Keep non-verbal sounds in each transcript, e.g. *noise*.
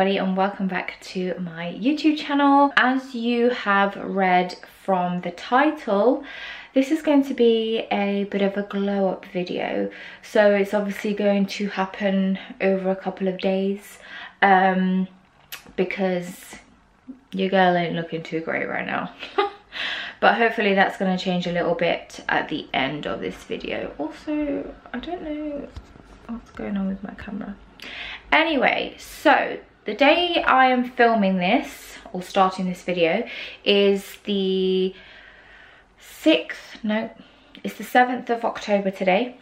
everybody and welcome back to my YouTube channel. As you have read from the title, this is going to be a bit of a glow up video. So it's obviously going to happen over a couple of days um, because your girl ain't looking too great right now. *laughs* but hopefully that's going to change a little bit at the end of this video. Also, I don't know what's going on with my camera. Anyway, so the day I am filming this or starting this video is the 6th, no, it's the 7th of October today.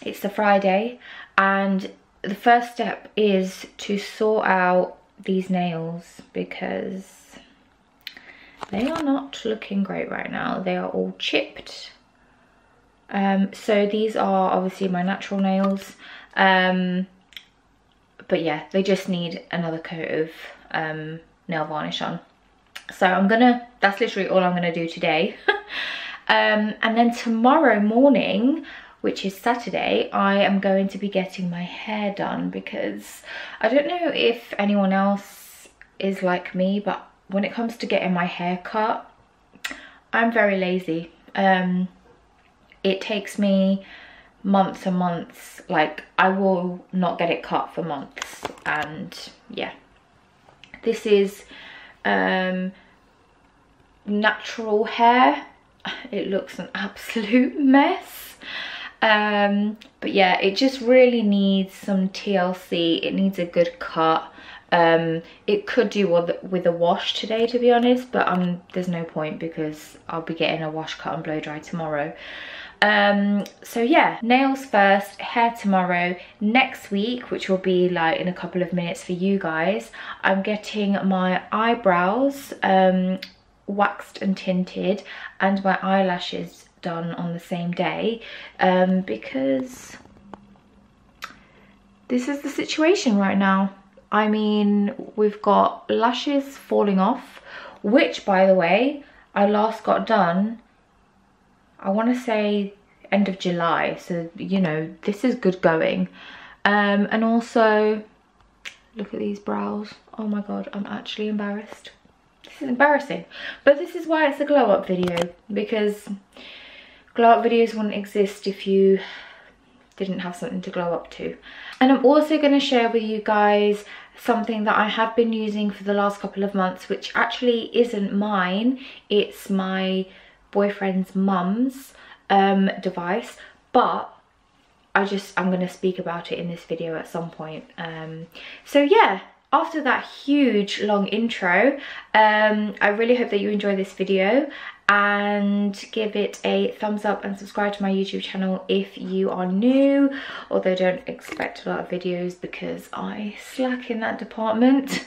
It's the Friday and the first step is to sort out these nails because they are not looking great right now. They are all chipped. Um, so these are obviously my natural nails. Um, but yeah they just need another coat of um, nail varnish on so i'm gonna that's literally all i'm gonna do today *laughs* um, and then tomorrow morning which is Saturday, I am going to be getting my hair done because I don't know if anyone else is like me, but when it comes to getting my hair cut, I'm very lazy. Um, it takes me months and months like i will not get it cut for months and yeah. This is um natural hair. *laughs* It looks an absolute *laughs* mess. Um but yeah it just really needs some tlc it needs a good cut. Um it could do with, a wash today to be honest but um there's no point because i'll be getting a wash cut and blow dry tomorrow um so yeah nails first hair tomorrow. Next week which will be like in a couple of minutes for you guys i'm getting my eyebrows um waxed and tinted and my eyelashes done on the same day um because this is the situation right now. I mean we've got lashes falling off which by the way i last got done I want to say end of July. So, you know, this is good going. Um, and also, look at these brows. Oh my God, I'm actually embarrassed. This is embarrassing. But this is why it's a glow up video. Because glow up videos wouldn't exist if you didn't have something to glow up to. And I'm also going to share with you guys something that I have been using for the last couple of months, which actually isn't mine. It's my boyfriend's mum's um, device, but I just, I'm to speak about it in this video at some point. Um, so yeah, after that huge long intro, um, I really hope that you enjoy this video and give it a thumbs up and subscribe to my YouTube channel if you are new, although don't expect a lot of videos because I slack in that department.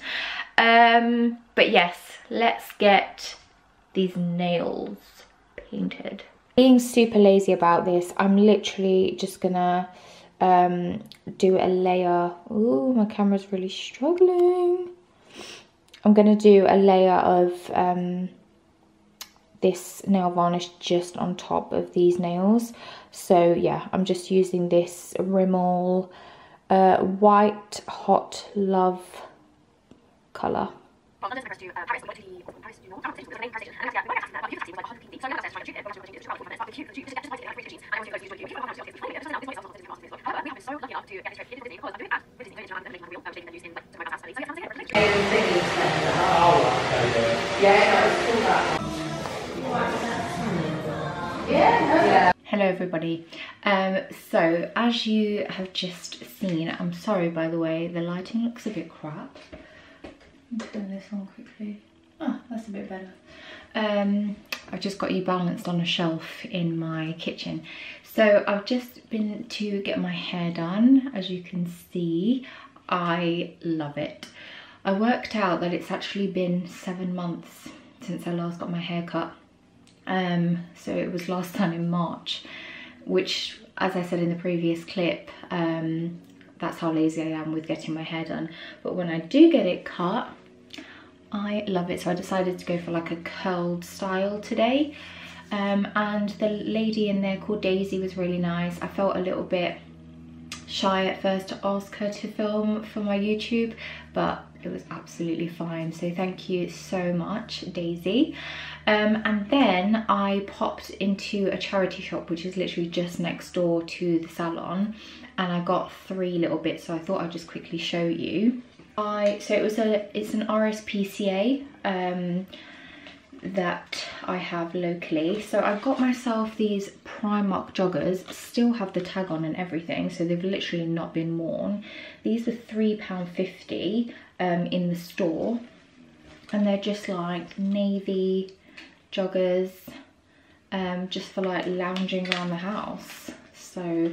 Um, but yes, let's get these nails painted. Being super lazy about this, I'm literally just gonna um, do a layer. Ooh, my camera's really struggling. I'm gonna do a layer of um, this nail varnish just on top of these nails. So yeah, I'm just using this Rimmel uh, White Hot Love colour. Hello everybody. Um, so as you have just seen, I'm sorry by the way, the lighting looks a bit crap. turn this on quickly. Oh, that's a bit better. Um, I've just got you balanced on a shelf in my kitchen. So I've just been to get my hair done. As you can see, I love it. I worked out that it's actually been seven months since I last got my hair cut. Um, so it was last time in March, which as I said in the previous clip, um, that's how lazy I am with getting my hair done. But when I do get it cut, I love it. So I decided to go for like a curled style today. Um, and the lady in there called Daisy was really nice. I felt a little bit shy at first to ask her to film for my YouTube, but it was absolutely fine. So thank you so much, Daisy. Um, and then I popped into a charity shop, which is literally just next door to the salon. And I got three little bits, so I thought I'd just quickly show you. I So it was a, it's an RSPCA. Um, that I have locally. So I've got myself these Primark joggers, still have the tag on and everything, so they've literally not been worn. These are £3.50 um, in the store, and they're just like navy joggers, um, just for like lounging around the house. So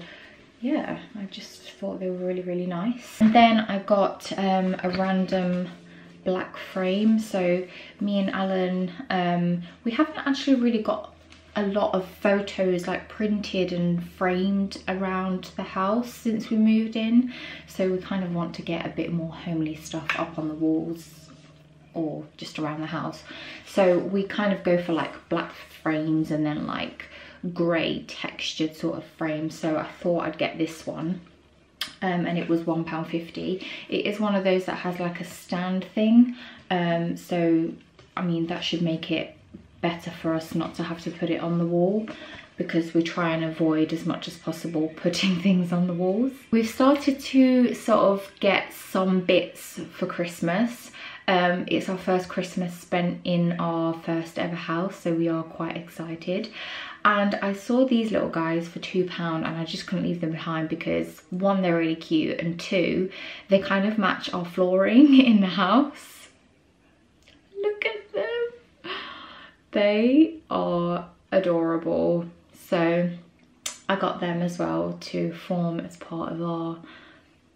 yeah, I just thought they were really, really nice. And then I got um, a random black frame. So me and Alan um, we haven't actually really got a lot of photos like printed and framed around the house since we moved in. So we kind of want to get a bit more homely stuff up on the walls or just around the house. So we kind of go for like black frames and then like grey textured sort of frame so I thought I'd get this one um, and it was £1.50. It is one of those that has like a stand thing. Um, so, I mean, that should make it better for us not to have to put it on the wall because we try and avoid as much as possible *laughs* putting things on the walls. We've started to sort of get some bits for Christmas. Um, it's our first Christmas spent in our first ever house, so we are quite excited and I saw these little guys for two pound and I just couldn't leave them behind because one they're really cute and two they kind of match our flooring *laughs* in the house. Look at them. They are adorable. So I got them as well to form as part of our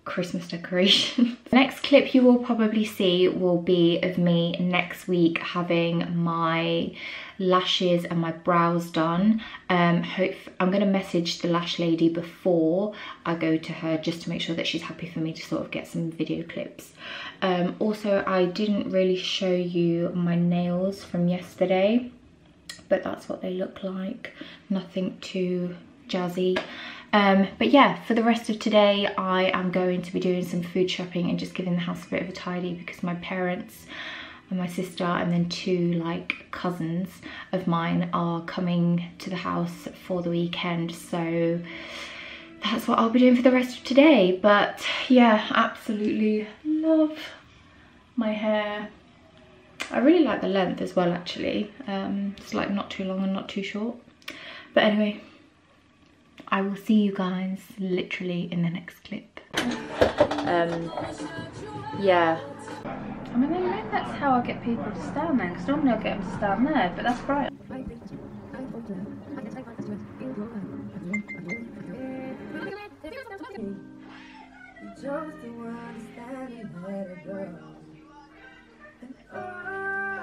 Christmas decoration. *laughs* the next clip you will probably see will be of me next week having my lashes and my brows done. Um, hope I'm going to message the lash lady before I go to her just to make sure that she's happy for me to sort of get some video clips. Um, also, I didn't really show you my nails from yesterday, but that's what they look like. Nothing too jazzy. Um, but yeah, for the rest of today, I am going to be doing some food shopping and just giving the house a bit of a tidy because my parents and my sister and then two like cousins of mine are coming to the house for the weekend. So that's what I'll be doing for the rest of today. But yeah absolutely love my hair. I really like the length as well actually. Um, it's like not too long and not too short. But anyway I will see you guys literally in the next clip um, yeah I mean, maybe that's how I get people to stand there, because normally I get them to stand there, but that's right.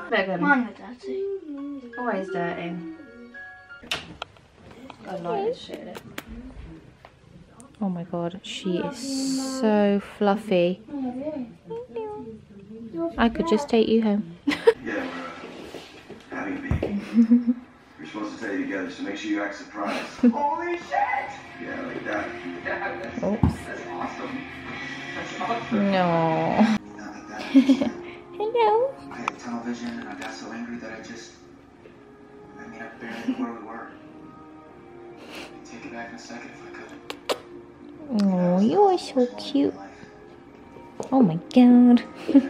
Megan. Mine are dirty. Always dirty. I like this shit. Oh my god, she is so fluffy. I could just take you home. yeah, we're having a baby. We're supposed to stay together, so make sure you act surprised. Holy shit! Yeah, like that. Yeah, that's, Oops. that's awesome. That's awesome. No. Not like that. *laughs* Hello. I had tunnel vision and I got so angry that I just. I mean, I barely knew where we were. I'd take it back in a second if I could. Oh, you are so cute. Oh my god. *laughs*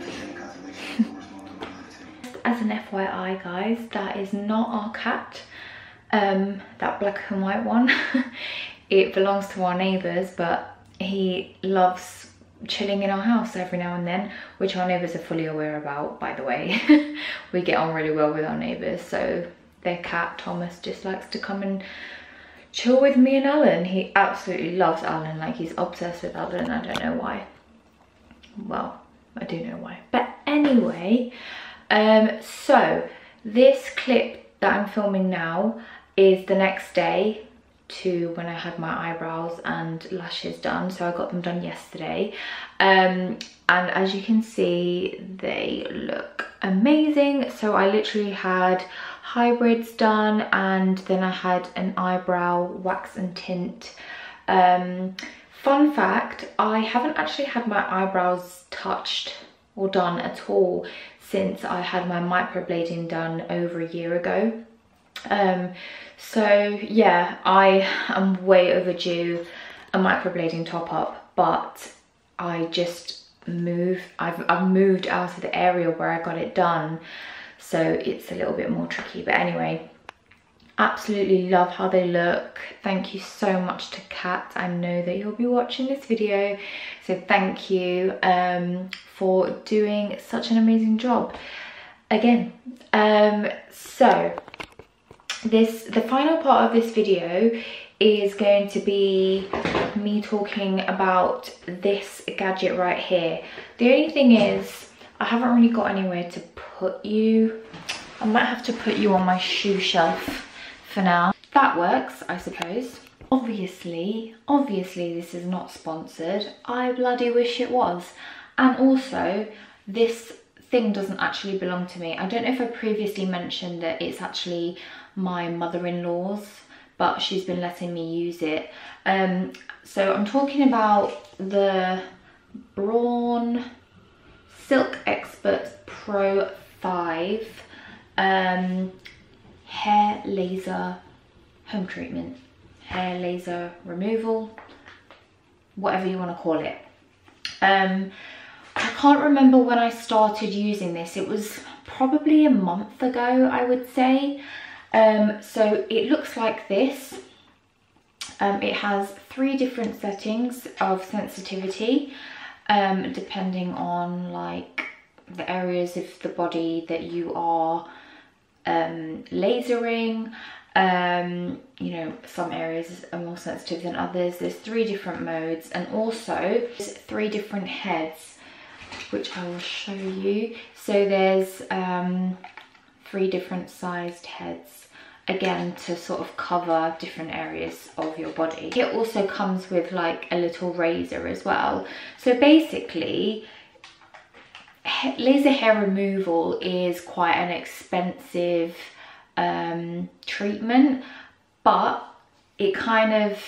As an FYI guys, that is not our cat. Um, that black and white one. *laughs* it belongs to our neighbours, but he loves chilling in our house every now and then, which our neighbours are fully aware about, by the way. *laughs* we get on really well with our neighbours, so their cat, Thomas, just likes to come and chill with me and Alan. He absolutely loves Alan, like he's obsessed with Alan, I don't know why. Well, I do know why. But anyway, um, so this clip that I'm filming now is the next day to when I had my eyebrows and lashes done. So I got them done yesterday. Um, and as you can see, they look amazing. So I literally had hybrids done and then I had an eyebrow wax and tint. Um, fun fact, I haven't actually had my eyebrows touched or done at all since I had my microblading done over a year ago. Um, so yeah, I am way overdue a microblading top up, but I just move, I've, I've moved out of the area where I got it done. So it's a little bit more tricky, but anyway, absolutely love how they look. Thank you so much to kat. I know that you'll be watching this video. So thank you um, for doing such an amazing job. Again um, so this the final part of this video is going to be me talking about this gadget right here. The only thing is i haven't really got anywhere to put you i might have to put you on my shoe shelf for now. That works, I suppose. Obviously, obviously this is not sponsored. I bloody wish it was. And also, this thing doesn't actually belong to me. I don't know if I previously mentioned that it's actually my mother-in-law's, but she's been letting me use it. Um, so I'm talking about the Braun Silk Expert Pro 5. Um, hair laser home treatment, hair laser removal, whatever you want to call it. Um, I can't remember when I started using this. It was probably a month ago, I would say. Um, so it looks like this. Um, it has three different settings of sensitivity, um, depending on like the areas of the body that you are um, lasering. Um, you know, some areas are more sensitive than others. There's three different modes and also three different heads, which I will show you. So there's um, three different sized heads again to sort of cover different areas of your body. It also comes with like a little razor as well. So basically laser hair removal is quite an expensive um, treatment, but it kind of,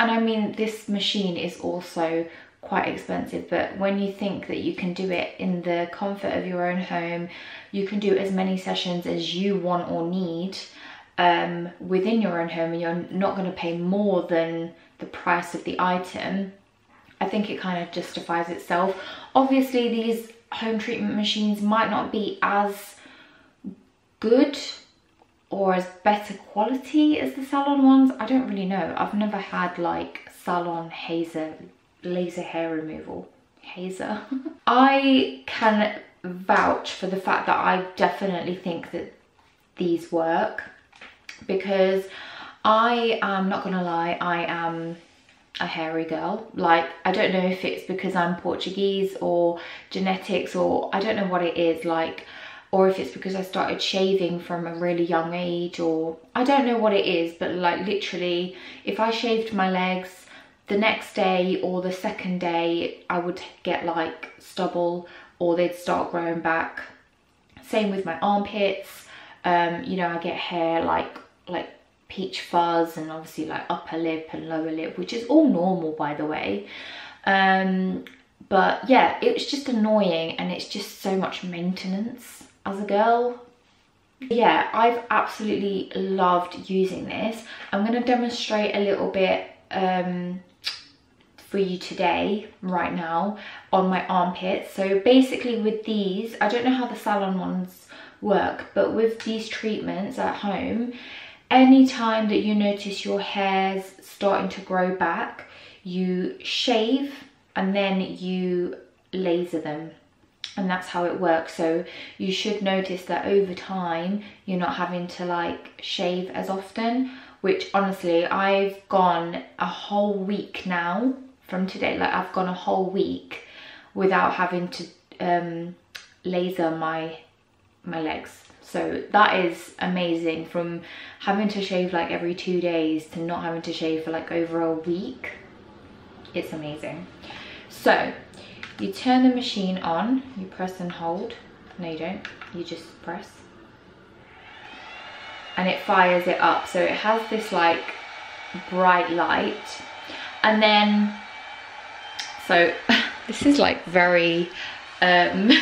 and I mean, this machine is also quite expensive, but when you think that you can do it in the comfort of your own home, you can do as many sessions as you want or need um, within your own home and you're not going to pay more than the price of the item, I think it kind of justifies itself. Obviously, these home treatment machines might not be as good or as better quality as the salon ones. I don't really know. I've never had like salon hazer, laser hair removal. Hazer. *laughs* I can vouch for the fact that I definitely think that these work because I am not gonna lie, I am a hairy girl. Like, I don't know if it's because I'm Portuguese or genetics or I don't know what it is like, or if it's because I started shaving from a really young age or I don't know what it is, but like literally if I shaved my legs the next day or the second day, I would get like stubble or they'd start growing back. Same with my armpits. Um, you know, I get hair like like peach fuzz and obviously like upper lip and lower lip, which is all normal by the way. Um, but yeah, it was just annoying and it's just so much maintenance as a girl. Yeah, I've absolutely loved using this. I'm going to demonstrate a little bit um, for you today, right now, on my armpits. So basically with these, I don't know how the salon ones work, but with these treatments at home, anytime that you notice your hairs starting to grow back, you shave and then you laser them. And that's how it works. So you should notice that over time you're not having to like shave as often which honestly I've gone a whole week now from today. Like I've gone a whole week without having to um, laser my my legs so that is amazing from having to shave like every two days to not having to shave for like over a week. It's amazing. So you turn the machine on, you press and hold. No, you don't, you just press. And it fires it up. So it has this like bright light. And then, so *laughs* this is like very um,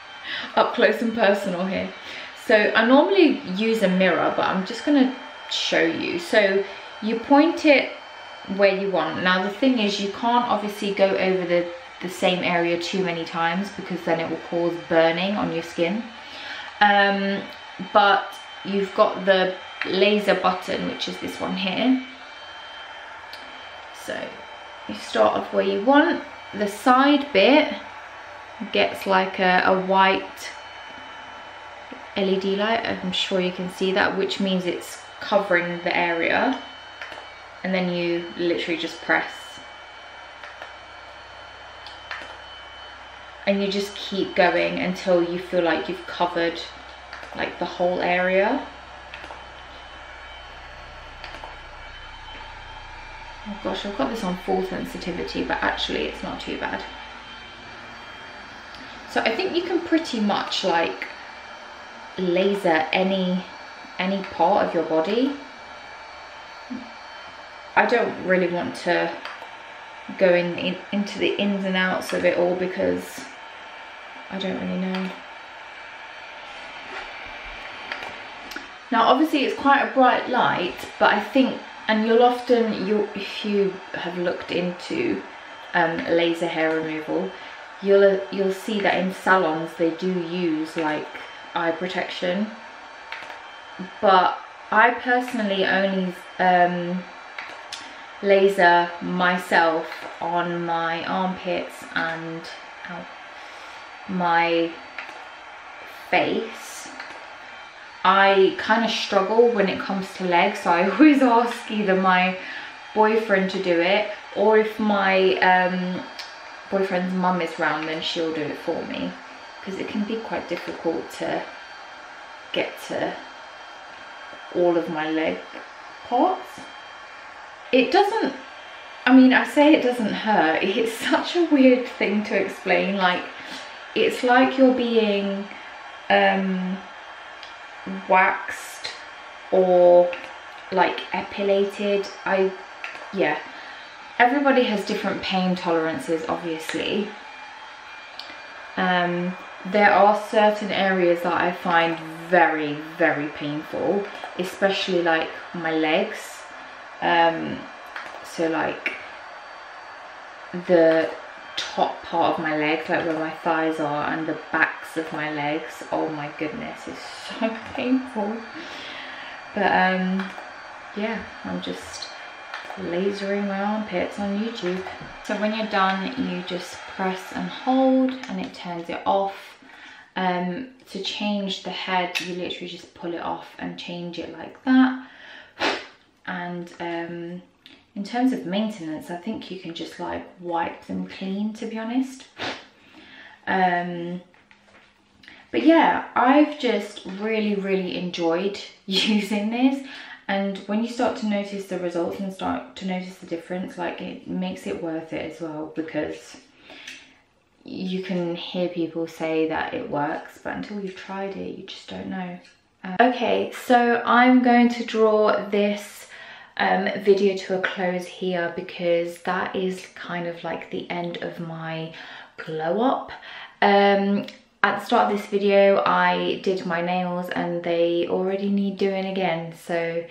*laughs* up close and personal here. So I normally use a mirror, but I'm just gonna show you. So you point it where you want. Now the thing is you can't obviously go over the, the same area too many times because then it will cause burning on your skin. Um, but you've got the laser button, which is this one here. So you start off where you want. The side bit gets like a, a white LED light. I'm sure you can see that, which means it's covering the area. And then you literally just press. And you just keep going until you feel like you've covered like the whole area. Oh gosh, I've got this on full sensitivity, but actually it's not too bad. So I think you can pretty much like laser any any part of your body. I don't really want to go in, in into the ins and outs of it all because I don't really know. Now obviously it's quite a bright light, but I think, and you'll often, you if you have looked into um, laser hair removal, you'll you'll see that in salons they do use like eye protection. But I personally only um, laser myself on my armpits and ow, my face. I kind of struggle when it comes to legs so I *laughs* always ask either my boyfriend to do it or if my um, boyfriend's mum is round then she'll do it for me. Because it can be quite difficult to get to all of my leg parts. It doesn't, I mean I say it doesn't hurt, *laughs* it's such a weird thing to explain like it's like you're being um, waxed or like epilated. I, yeah, everybody has different pain tolerances obviously. Um, there are certain areas that I find very, very painful, especially like my legs. Um, so like the top part of my legs, like where my thighs are, and the backs of my legs. Oh my goodness, it's *laughs* so painful. But um, yeah, I'm just lasering my armpits on YouTube. So when you're done, you just press and hold and it turns it off. Um, to change the head, you literally just pull it off and change it like that. And um, in terms of maintenance, I think you can just like wipe them clean, to be honest. Um, but yeah, I've just really, really enjoyed *laughs* using this. And when you start to notice the results and start to notice the difference, like it makes it worth it as well because you can hear people say that it works, but until you've tried it, you just don't know. Um, okay, so I'm going to draw this um, video to a close here because that is kind of like the end of my glow up. Um, at the start of this video, I did my nails and they already need doing again. So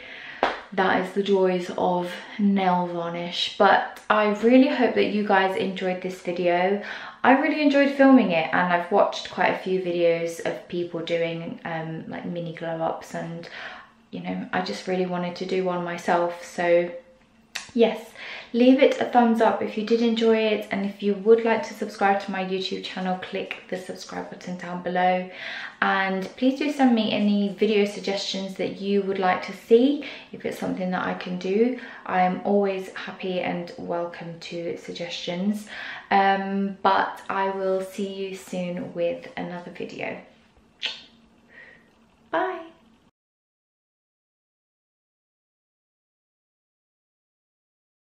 that is the joys of nail varnish. But I really hope that you guys enjoyed this video. I really enjoyed filming it and I've watched quite a few videos of people doing um, like mini glow ups and you know, I just really wanted to do one myself. So yes, leave it a thumbs up if you did enjoy it. And if you would like to subscribe to my YouTube channel, click the subscribe button down below. And please do send me any video suggestions that you would like to see. If it's something that I can do, I'm always happy and welcome to suggestions. Um, but I will see you soon with another video.